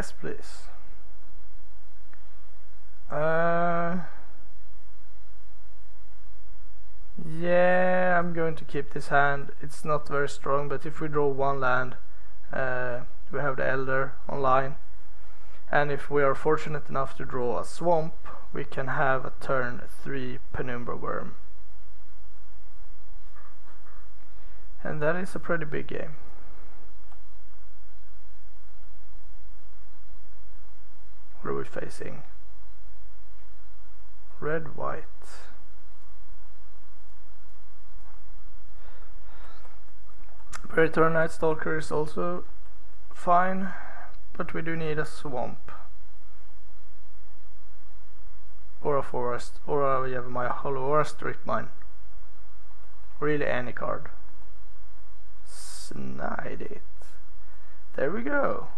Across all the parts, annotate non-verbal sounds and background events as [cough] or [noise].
Yes, please. Uh, yeah, I'm going to keep this hand. It's not very strong, but if we draw one land, uh, we have the Elder online. And if we are fortunate enough to draw a swamp, we can have a turn 3 Penumbra Wurm And that is a pretty big game. What are we facing? Red, white. Predatory Night Stalker is also fine, but we do need a swamp. Or a forest, or a, yeah, my hollow, or a strip mine. Really any card. Snide it. There we go.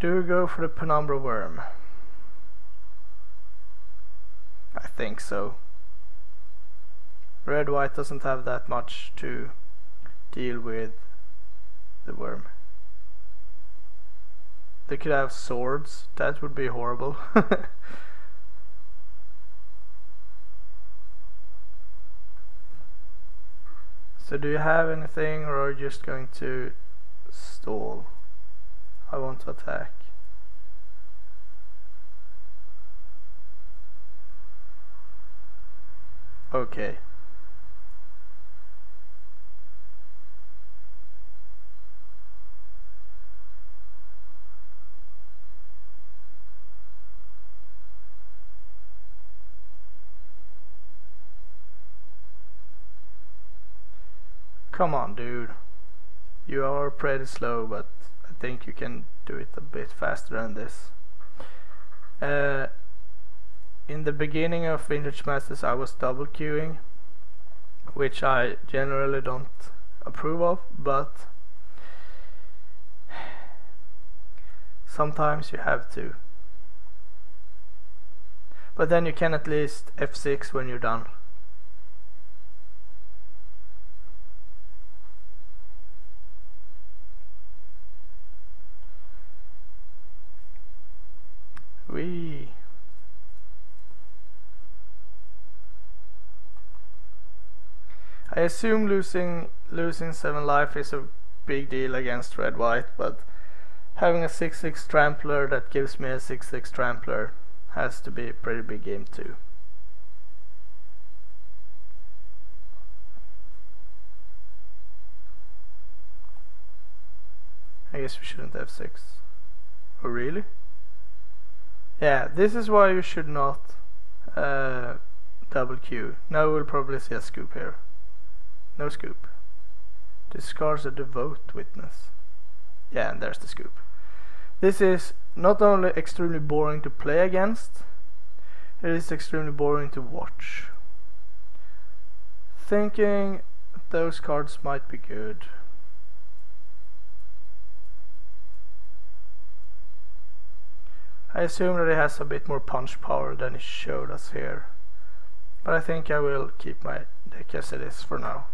Do go for the Penumbra Wurm. I think so. Red white doesn't have that much to deal with the worm. They could have swords, that would be horrible. [laughs] so do you have anything or are you just going to stall? I want to attack. Okay. Come on, dude. You are pretty slow, but think you can do it a bit faster than this. Uh, in the beginning of Vintage Masters I was double queuing which I generally don't approve of but sometimes you have to but then you can at least F6 when you're done we I assume losing losing 7 life is a big deal against red white but having a 6-6 trampler that gives me a 6-6 trampler has to be a pretty big game too. I guess we shouldn't have 6. Oh really? Yeah, this is why you should not uh, double queue. Now we'll probably see a scoop here. No scoop. Discards a devout witness. Yeah, and there's the scoop. This is not only extremely boring to play against, it is extremely boring to watch. Thinking those cards might be good. I assume that it has a bit more punch power than it showed us here. But I think I will keep my deck as it is for now.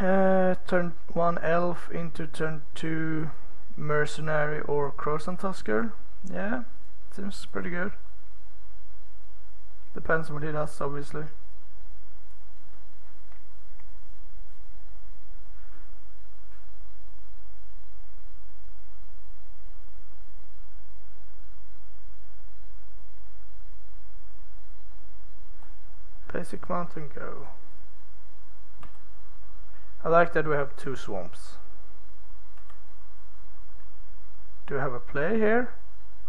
Uh, turn 1 elf into turn 2 mercenary or Krosan Tusker. Yeah, seems pretty good. Depends on what he does, obviously. Basic mountain go. I like that we have two swamps. Do we have a play here?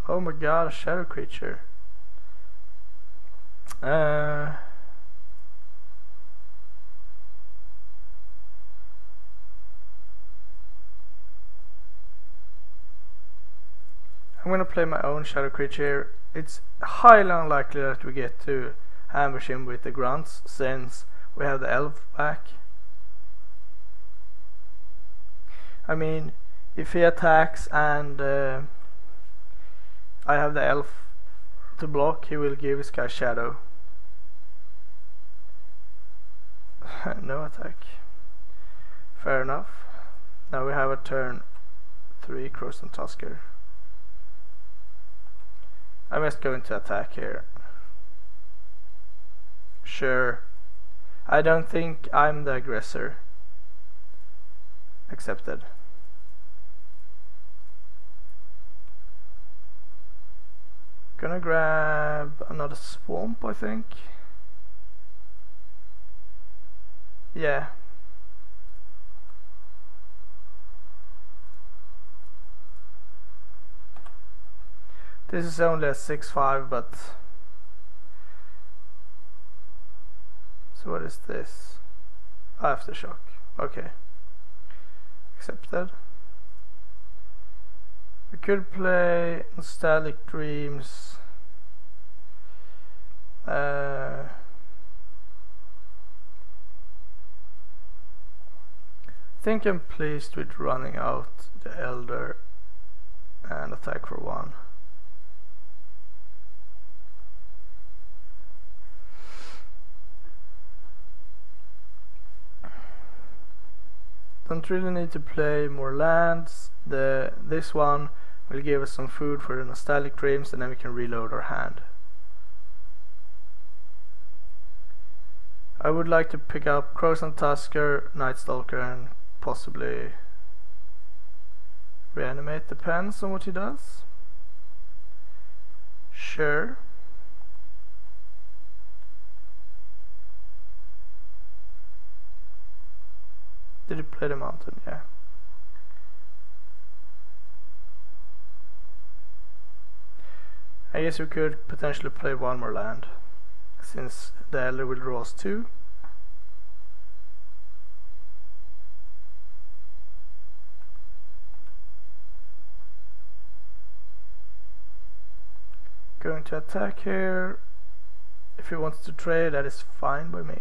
Oh my god, a shadow creature. Uh, I'm gonna play my own shadow creature. It's highly unlikely that we get to ambush him with the grunts since we have the elf back. I mean, if he attacks and uh, I have the elf to block, he will give his guy shadow. [laughs] no attack. Fair enough. Now we have a turn 3 Krosan Tusker. I'm just going to attack here. Sure. I don't think I'm the aggressor. Accepted. Gonna grab another swamp, I think. Yeah. This is only a 6-5, but... So what is this? Aftershock. Okay. Accepted. We could play Nostalgic Dreams. Uh, I think I'm pleased with running out the Elder and attack for one. Don't really need to play more lands. The this one will give us some food for the nostalgic dreams and then we can reload our hand. I would like to pick up Krosan Tusker, Night Stalker and possibly reanimate depends on what he does. Sure. Did he play the mountain? Yeah. I guess we could potentially play one more land since the elder will draw us two. Going to attack here. If he wants to trade, that is fine by me.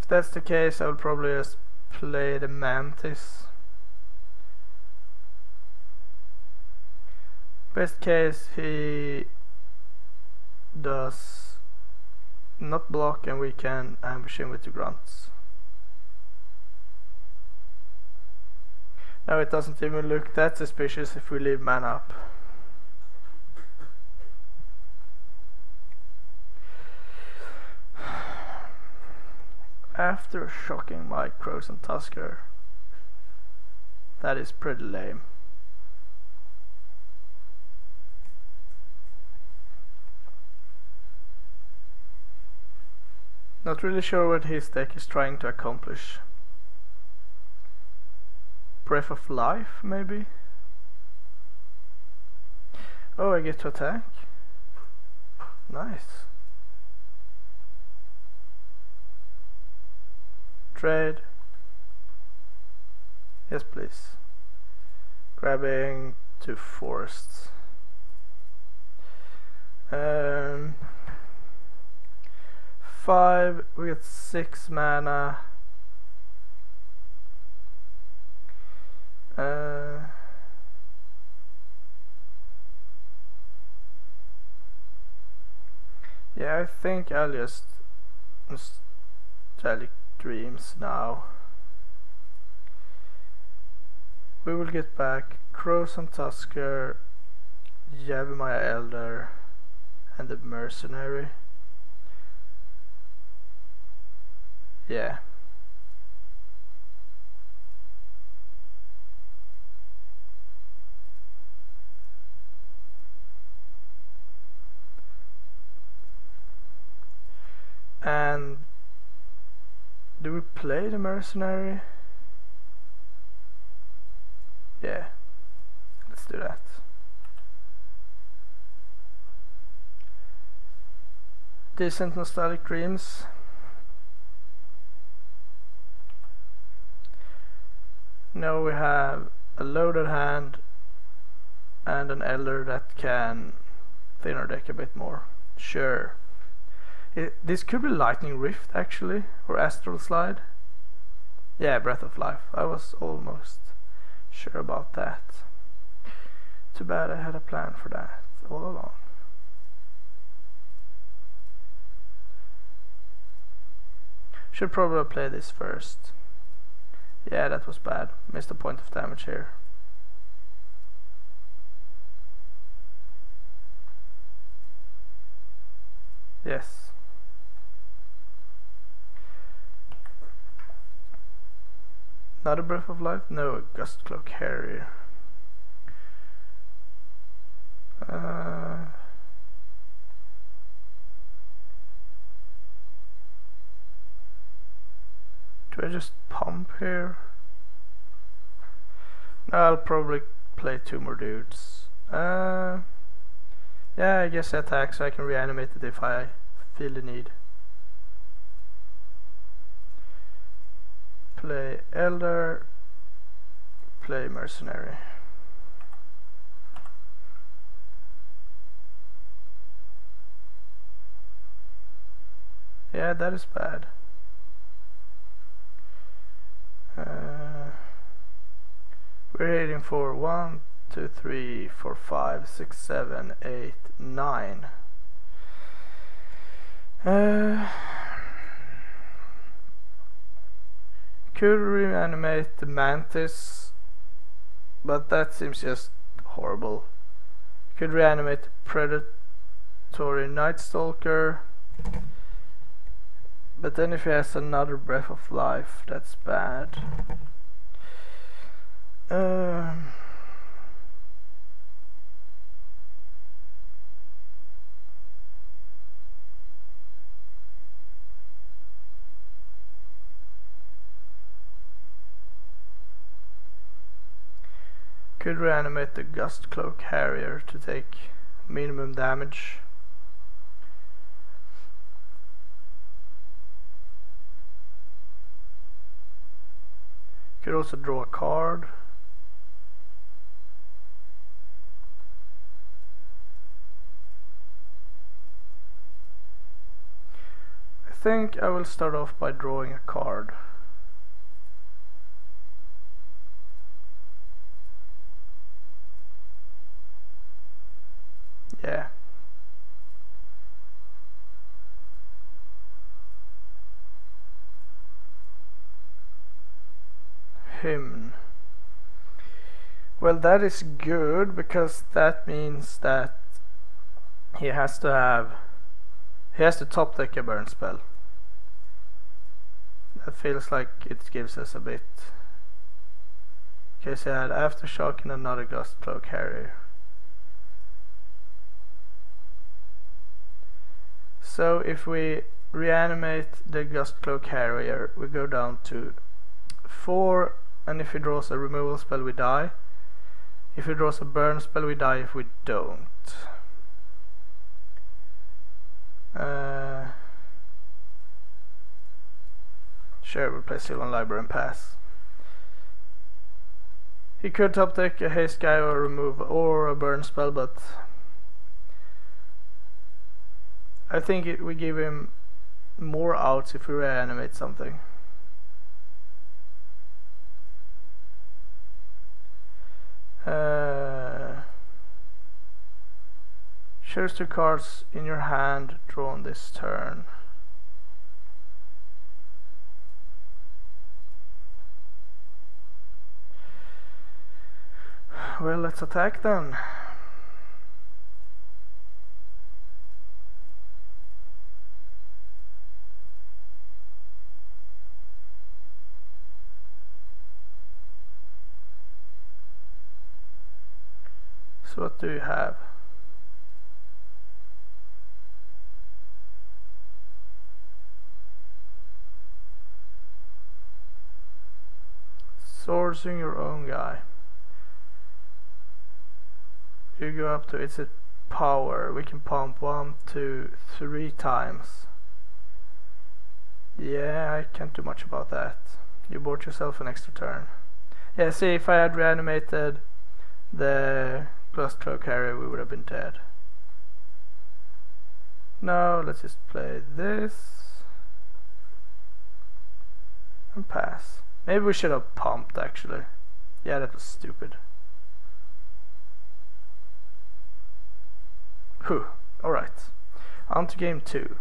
If that's the case, I will probably just play the Mantis. Best case, he does not block and we can ambush him with the grunts. Now it doesn't even look that suspicious if we leave man up. After shocking my Krosan Tusker, that is pretty lame. Not really sure what his deck is trying to accomplish. Breath of Life, maybe? Oh, I get to attack? Nice. Trade. Yes, please. Grabbing two forests. Um, five, we get six mana. Uh, yeah, I think I'll just nostalgic dreams now. We will get back Krosan Tusker, Yavimaya Elder, and the Mercenary. Yeah. And do we play the mercenary? Yeah, let's do that. Decent nostalgic dreams. Now we have a loaded hand and an elder that can thin our deck a bit more. Sure. It, this could be Lightning Rift actually, or Astral Slide. Yeah, Breath of Life. I was almost sure about that. Too bad I had a plan for that all along. Should probably play this first. Yeah, that was bad. Missed a point of damage here. Yes. Not a breath of life? No, a gust cloak harrier. Uh, do I just pump here? No, I'll probably play two more dudes. Uh, yeah, I guess attack so I can reanimate it if I feel the need. Play Elder, play Mercenary. Yeah, that is bad. Uh, we're heading for one, two, three, four, five, six, seven, eight, nine. Uh, could reanimate the mantis, but that seems just horrible. Could reanimate predatory night stalker. But then if he has another breath of life, that's bad. Um, could reanimate the Gust Cloak Harrier to take minimum damage. Could also draw a card. I think I will start off by drawing a card. Yeah. Hymn. Well, that is good because that means that he has to have he has to top deck a burn spell. That feels like it gives us a bit. Okay, so I had aftershock and another gust cloak Harrier So if we reanimate the Gust Cloak Harrier we go down to 4, and if he draws a removal spell, we die. If he draws a burn spell, we die if we don't. Uh, sure, we'll play Sylvan Library and pass. He could top deck a haste guy or remove or a burn spell, but I think it, we give him more outs if we reanimate something. Uh, choose two cards in your hand drawn this turn. Well, let's attack then. So what do you have? Sourcing your own guy. You go up to it's a power. We can pump one, two, three times. Yeah, I can't do much about that. You bought yourself an extra turn. Yeah, see if I had reanimated the Gust Cloak Harrier we would have been dead. Now let's just play this and pass. Maybe we should have pumped actually. Yeah, that was stupid. Whew. Alright. On to game two.